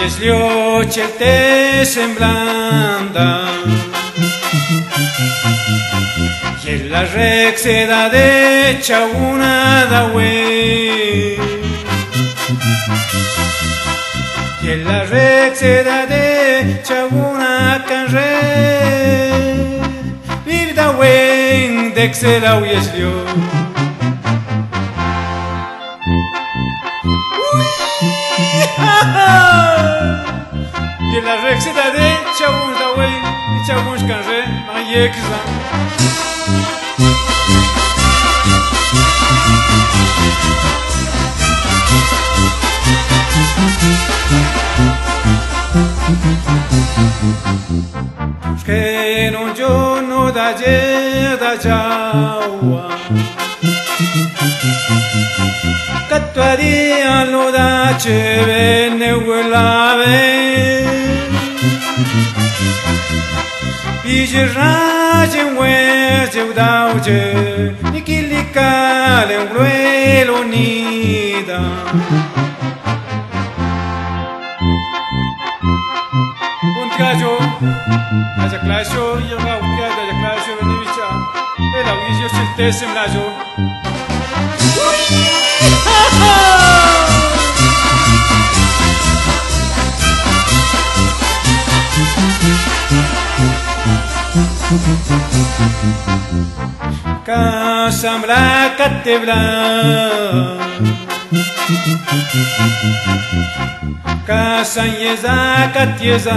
Jeśli ocie te semblanda la rexeda de chauna da we Y la rexeda de chauna canre Vive da we de xela uyeslio Y la rexeda de da we Chauna canre Mayekza Que non giorno da ge da ciaua Cattua di anno da ce venne quella Pigi raje we je udau je Nikilika le ngluelo nida Aja klasho yoga ukia aja klasho venivicha Ela wizio siltesem lajo Kasambla katebla Kasanyeza katyeza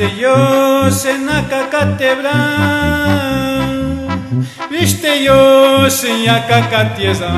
Viste yo senaka katebla Viste yo senyaka katyeza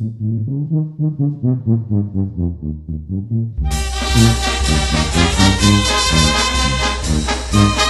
Thank you.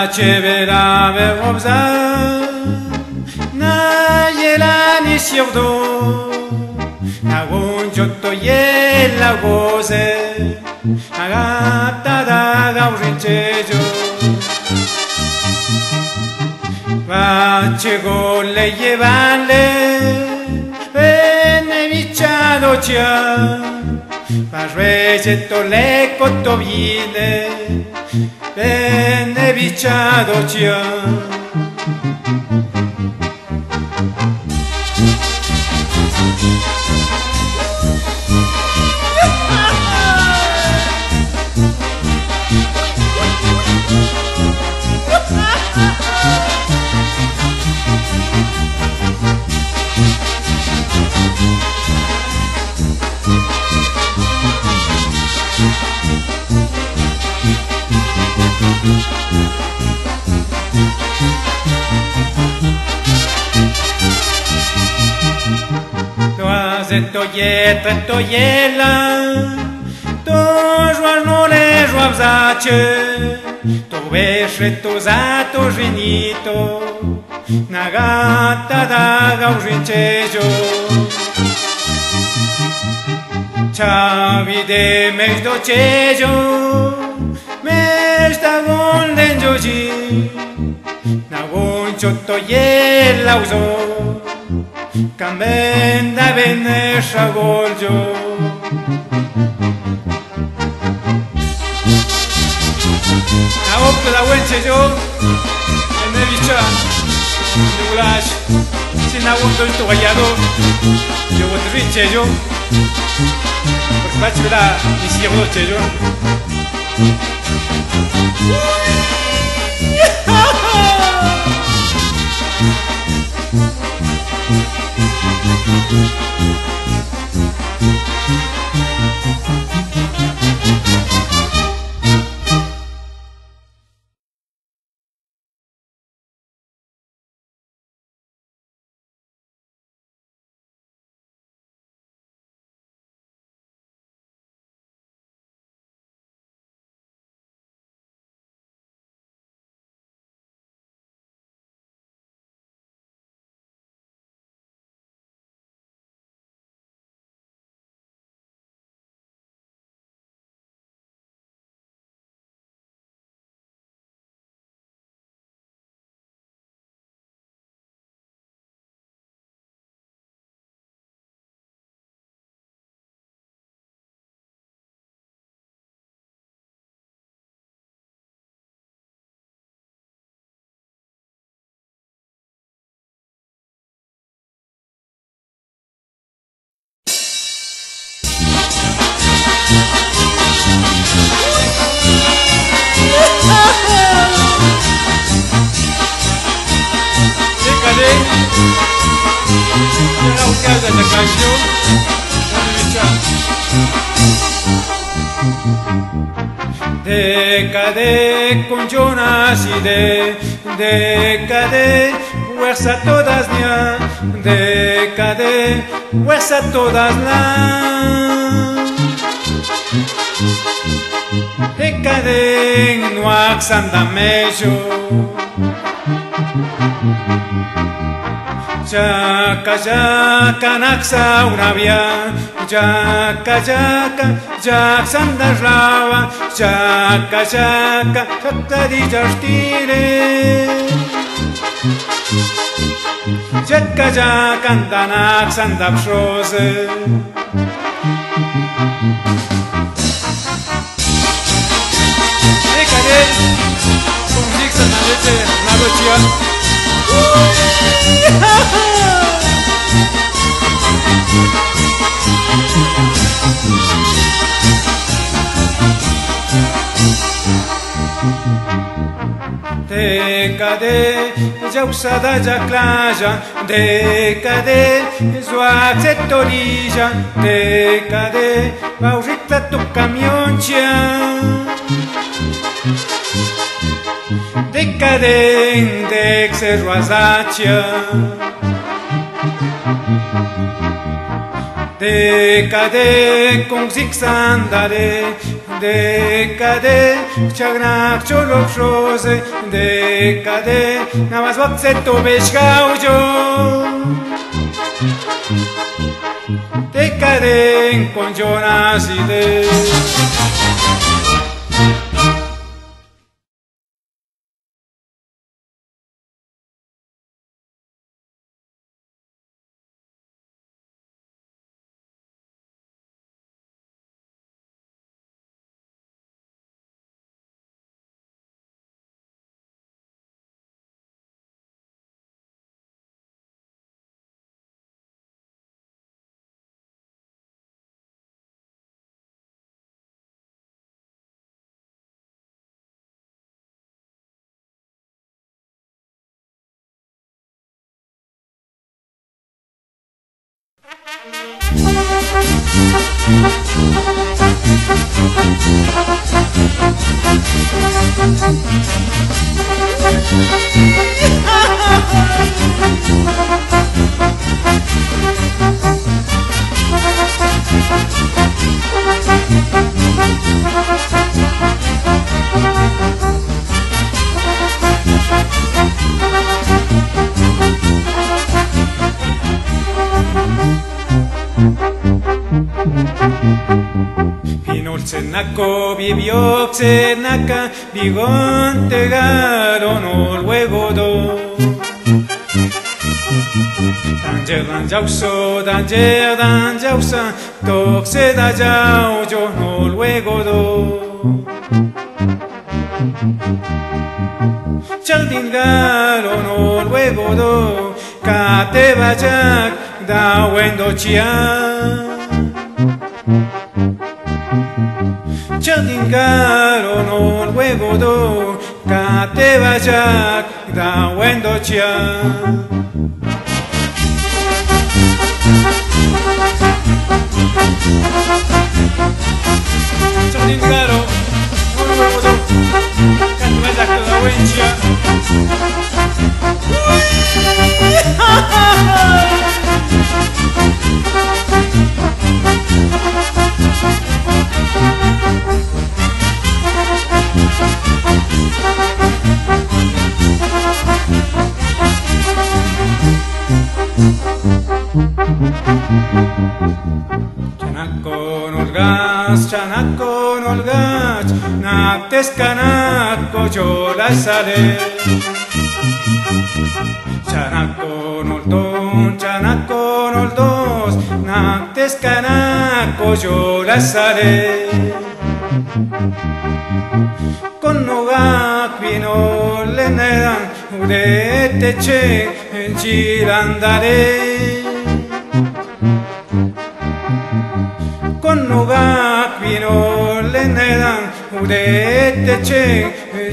Facevera verobza Na yelani siordo Na gonjotto yella goze Agata da gaurincejo Facego le llevanle Bene vichado cia Parrece tole cotovile Bene vichado cia Toazeto yetre to yela To joar no le joar zace. Tu ves retos a tu rinito, na gata da gaurinchejo. Chavi de mes do chejo, mes da golden joji, na goncho to yela uzo, camenda venesha goljo. Na opta da wenche yo, en el bicha, de ulash, sin agua to gallado, yo voy a rinche yo. Porque va a chivar ni si yo da canción, Décade con Jonas y de Décade, fuerza todas ya Décade, fuerza todas las Décade, no Jaca, jaca, naxa, urabia, jaca, jaca, jaxan daslava, jaca, jaca, jatari jastire. Jaca, jaca, danaxan dapshose. Hey, Kadel, cum zic să ne alege la Rusia? Decade, ja usada ja claja, decade, zoac setorija, decade, baurita tu camioncha. Decadente exerroazatia Decade con zixandare Decade chagnak cholok rose Decade namas vakseto beshgaujo Decade con Jonas y Thank you. Zenako bibiok zenaka bigonte garon olwego do Danje dan jauso, danje dan jausa, tokse da jau yo no luego do Txaldin garo no luego do, kate batxak dauen dotxiak tinkaron olwego do kate bajak dauen dotxea sale. Chanako noldon, chanako noldos, naktes kanako yo la sale. Con noga quino le nedan, udete che, girandare. con noga quino le nedan udete che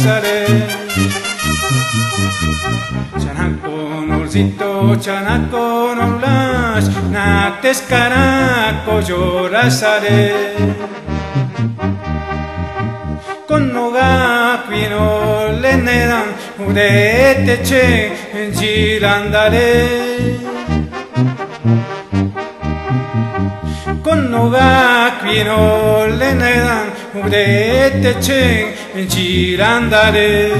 yo la saré Chanacón ursito chanacón ulas na tescanaco yo la saré con noga quino le nedan udete che girandare con noga quino le nedan udete che en Chirandaré.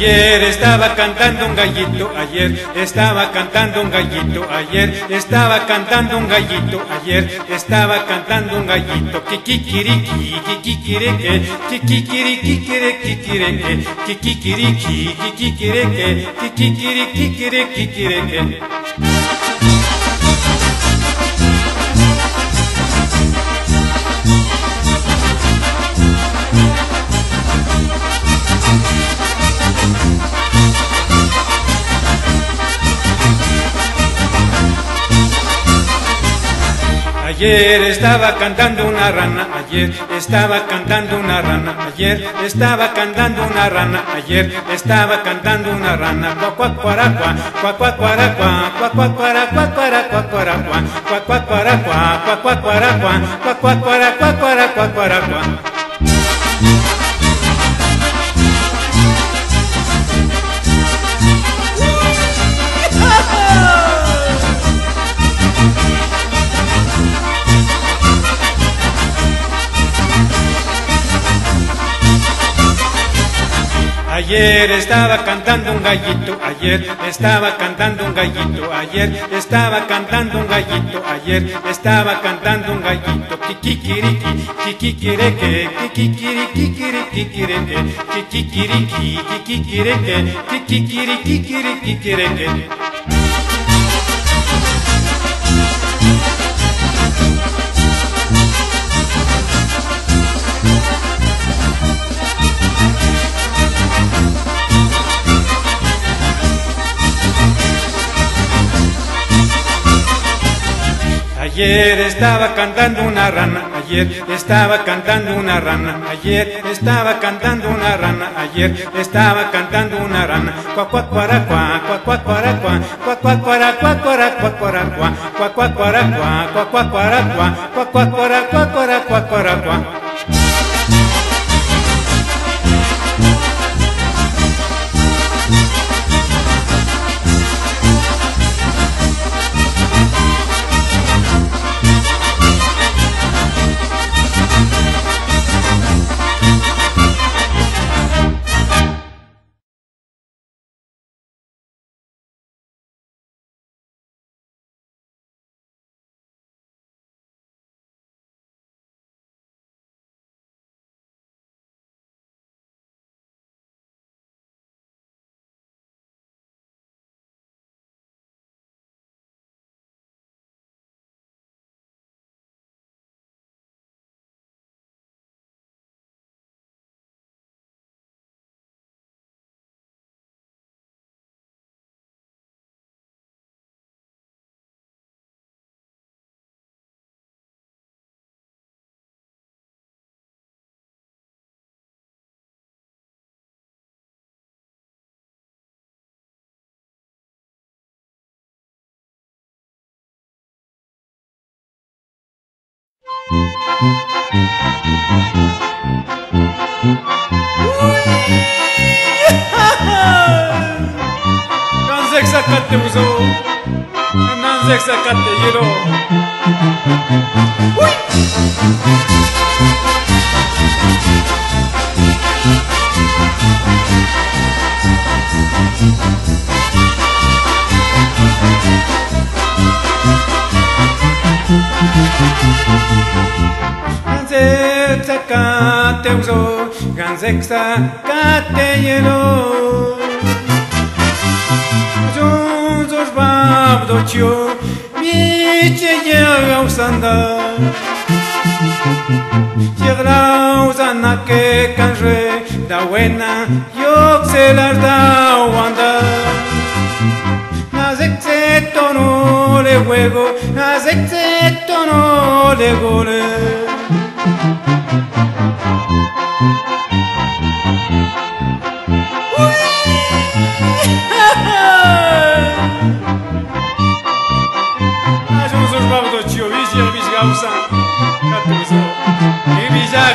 Ayer estaba cantando un gallito, ayer estaba cantando un gallito, ayer estaba cantando un gallito, ayer estaba cantando un gallito, kikikiriki, kikikireke, kikikiriki, kikireke, kikikiriki. Ayer estaba cantando una rana, ayer estaba cantando una rana, ayer estaba cantando una rana, ayer estaba cantando una rana, cuac cuac cuaracua, cuac cuac cuaracua, cuac cuac cuaracua, Ayer estaba cantando un gallito, ayer estaba cantando un gallito, ayer estaba cantando un gallito, ayer estaba cantando un gallito, kikikiriki, kikikireke, kikikiriki, kikikireke, kikikiriki, kikikireke, kikikiriki, kikikireke. Ayer estaba cantando una rana, ayer estaba cantando una rana, ayer estaba cantando una rana, ayer estaba cantando una rana. Cuac cuac cuara cuac cuac cuac cuac cuac cuac cuac cuac cuac cuac cuac cuac cuac cuac cuac cuac cuac cuac. Nanzek sakatte buzo Nanzek sakatte yelo Uy! Thank you. ganzetza kate uzo, ganzetza kate jelo. Zunzoz bab dotio, bitxe jeo gau zanda. Zerrau zanak ekanre, dauena jok zelar dauanda. Azekze tono le huego, azekze tono le gore. Azekze tono le huego,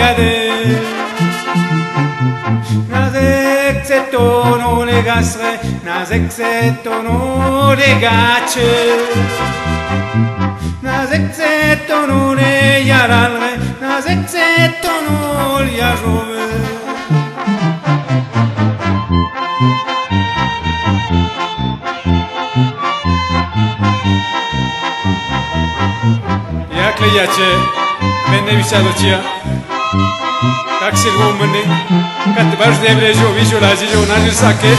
ידך. נזק צטונו לגסרי, נזק צטונו לגצ'ר. נזק צטונו לירלרי, נזק צטונו לירובר. Jak lejacie, będę mi siadł Как сильно умный, как ты баш дебрежу, вижу разижу, нажил сакет.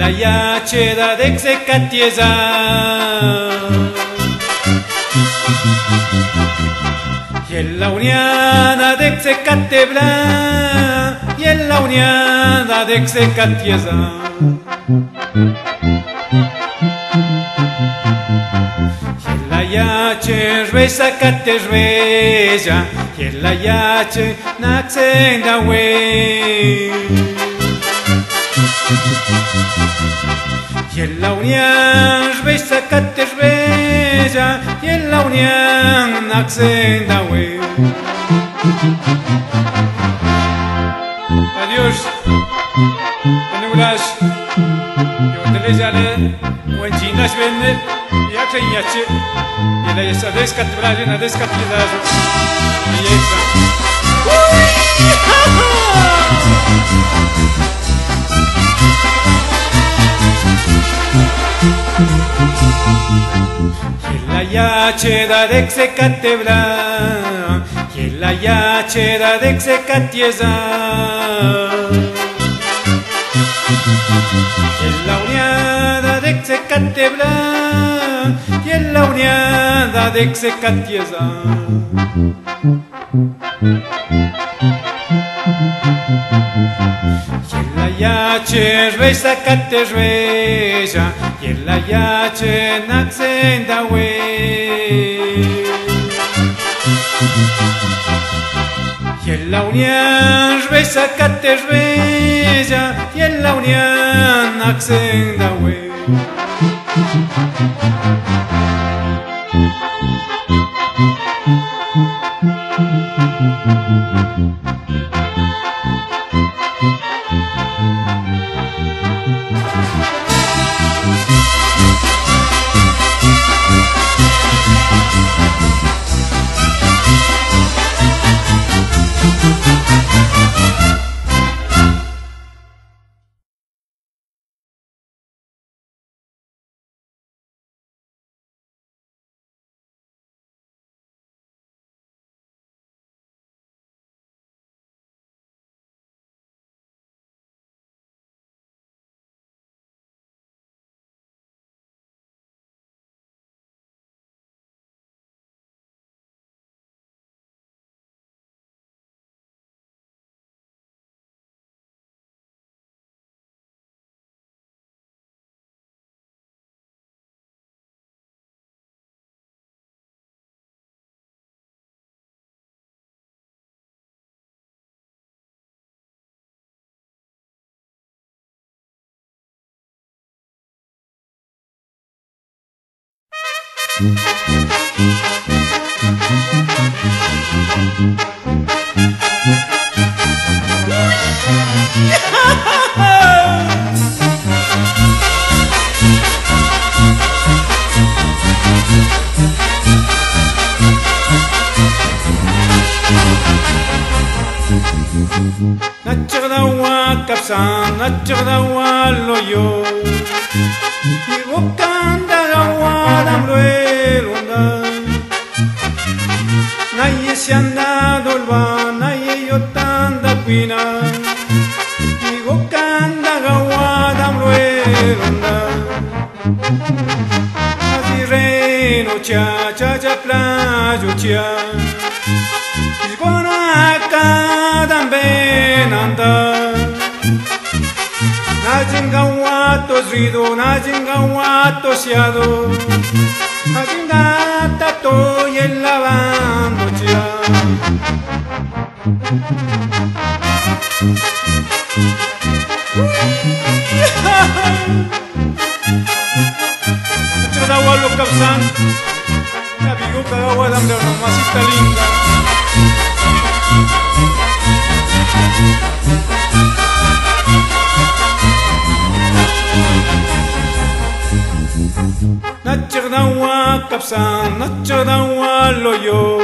katy brajo. Nie reksy katy jezajo. la yache da de secate blanc y la yache da de secatieza y en la de secate blanc y en la de secatieza y la yache reza cate reza y en la yache naxenga we y en la unión reza cate reza y en la unión naxenga we Adiós. Anulaş. Yoldalecale. Wancinaş benne. Yaksa inyaçı. Yela yasa deskat braje na deskat yedazo. Yeksa. Da dexe catebra. Yela yache da dexe catieza. Y en la uniada de Xecatebla y en la uniada de Xecatieza. Y en la yache reza cate reza y en la yache naxenda we. Y en la unión reza cate reza y en la unión accenda we. Nachardawa kapsa, nachardawa loyo. Ibo kandarawa damrue. Naye se anda dolba, naye yotanda pina Ibukanda gawa damruelunda Azireno cha cha cha playo cha. Igona también anda. Najinga wato zrido, najinga wato siado Najinga Chadawa lo kapsan La bigo kagawa damle mamacita linda. Nachagdawa kapsan, nachagdawa loyo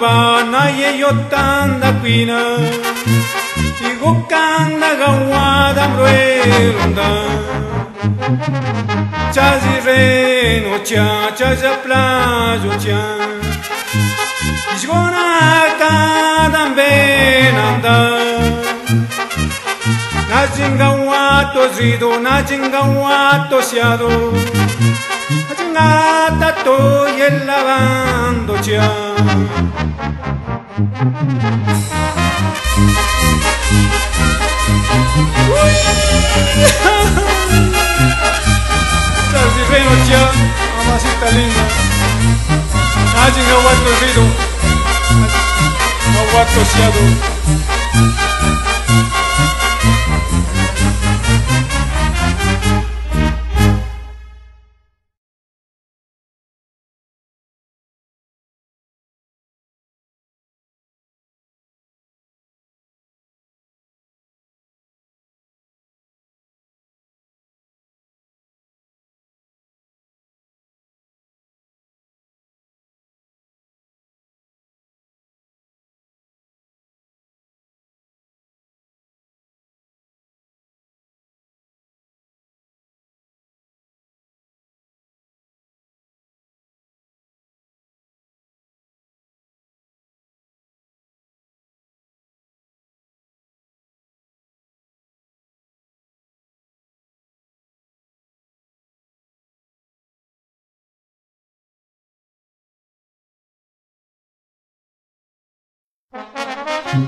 naye yotanda pina. Igukanda gawa damruelo anda Chazi reno cha, chaza playo cha. Ishgona también anda. Najinga wato zrido, najinga wato siado Najinga tato y el lavando cha Chazi reno cha, mamacita linda. Najinga wato zrido Aguato siado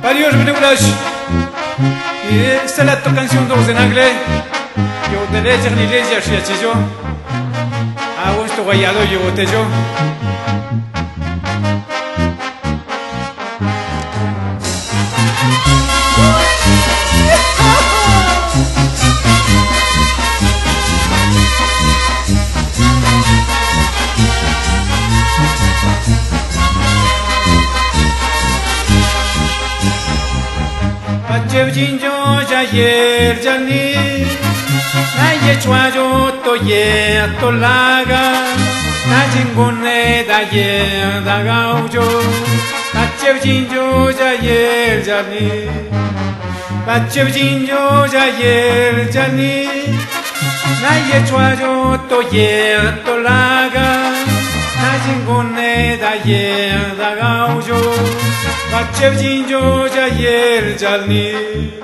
Varios películas. Y esta es la canción de los de Nagle. Yo de ni leche si así yo. Hago esto guayado yo yo. Pachev jinjo jayer jani Naye chwayo to ye to laga Na jingone da ye da gaujo Pachev jinjo jayer jani Pachev jinjo jayer jani Naye chwayo to ye to laga Na jingone da ye da 박재진 조자 예를잘니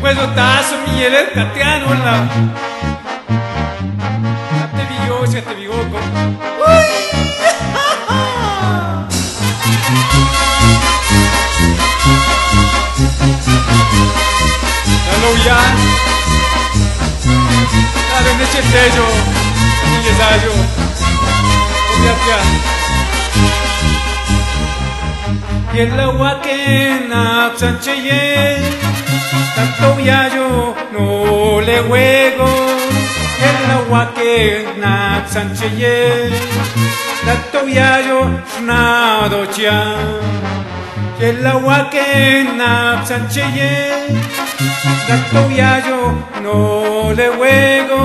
Questo tasso mi iele cattiano la Te vi io se te vi io Hello, yeah. Ya. La vende c'è tejo. Mi è Y el agua que na sancheye, tanto ya yo no le juego. El agua que na sancheye, tanto ya yo na docha. El agua que na sancheye, ya yo no le juego.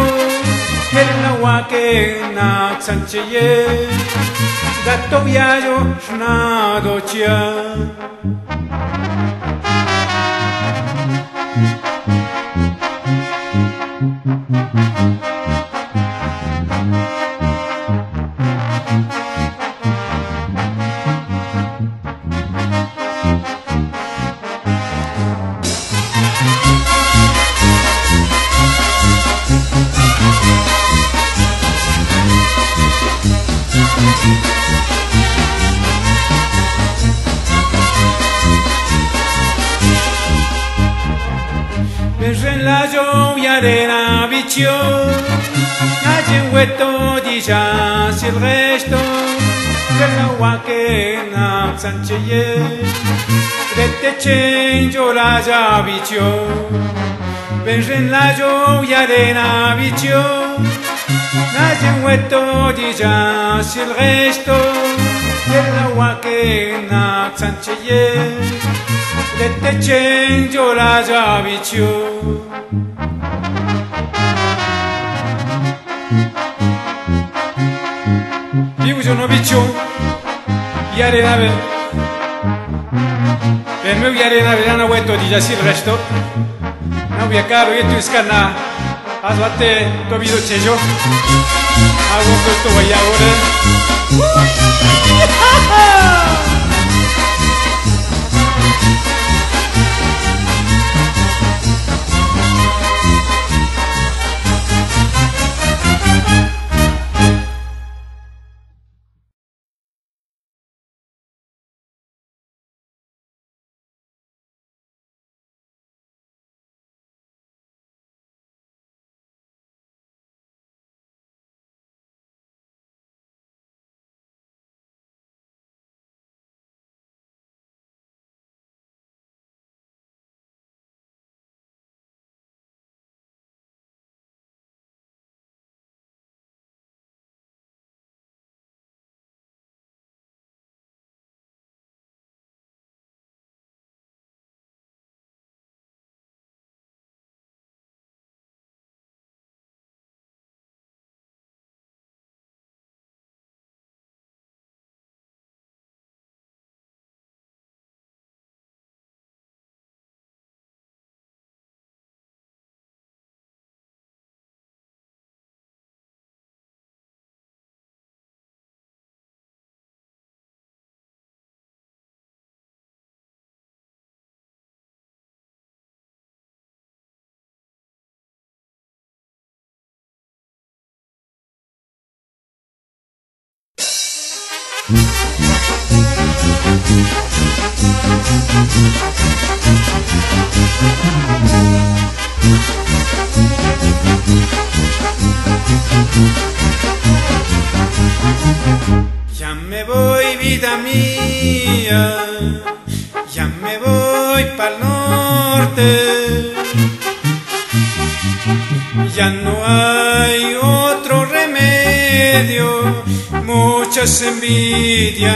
El agua que na sancheye, gato viajo na docia. Na sancheye, de te yo la ya bicho, ven relajo y arena bicho, nadie hueto ya si el resto, del agua que na sancheye, de te change la ya bicho. Vivo yo no bicho, yare nave. Per me yare nave na weto di ya sil resto. Na voy a caro y tu escana. Azate to vido chejo. Hago esto voy ahora. Ya me voy, vida mía, ya me voy pa'l norte. Ya no hay otro remedio, muchas envidias.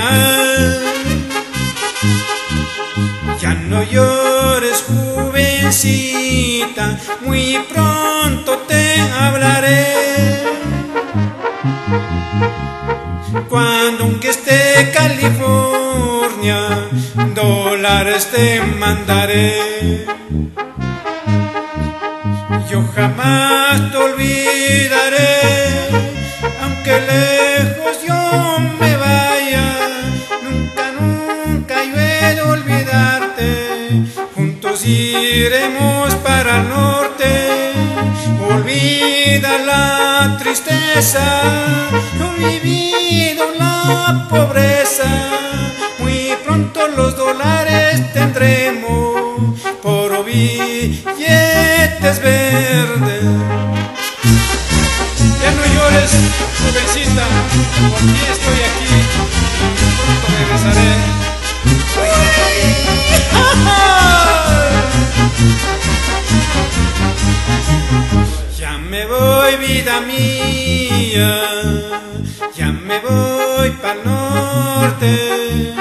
Ya no llores, jovencita, muy pronto te hablaré. Cuando aunque esté California, dólares te mandaré. Yo jamás te olvidaré, Iremos para el norte, olvida la tristeza, he vivido la pobreza, muy pronto los dólares tendremos por billetes verdes. Ya no llores, jovencita, por ti estoy vida mía, ya me voy para norte.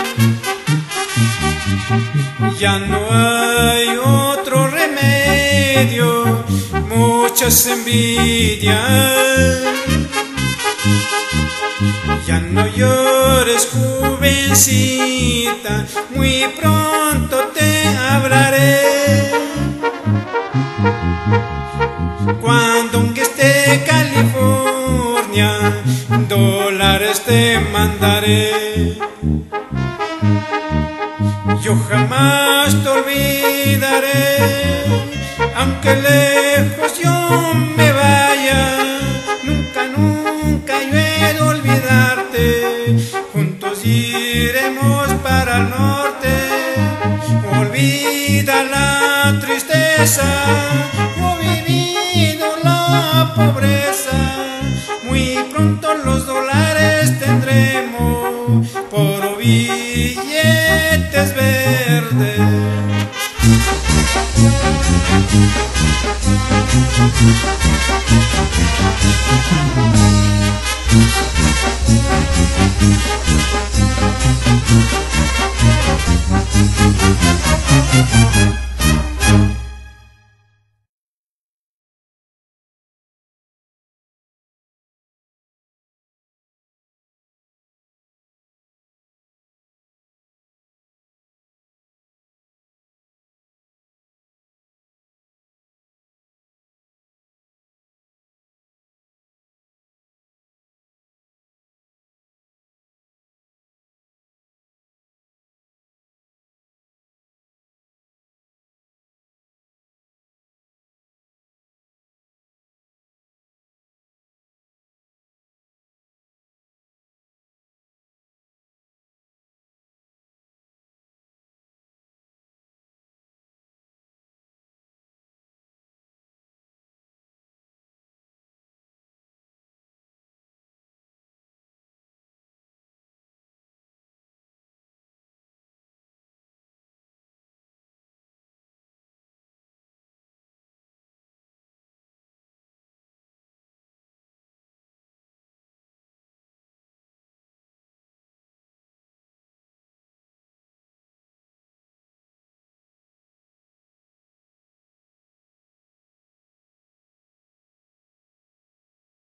Ya no hay otro remedio, muchas envidias. Ya no llores, jovencita, muy pronto te hablaré. Te mandaré. Yo jamás te olvidaré, aunque lejos